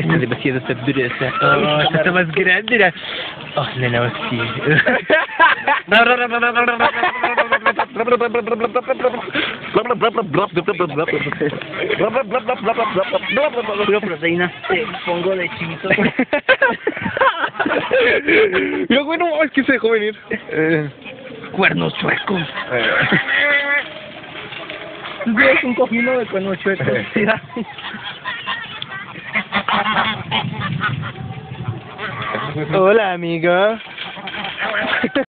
Está demasiado sabrosa. Oh, esta está más grande. la- Oh, proteína. Pongo de chivito. Mira, bueno, es que se dejó venir. Eh, Cuernos chuecos. Es un cojino de cuernos chuecos. Hola, amigo.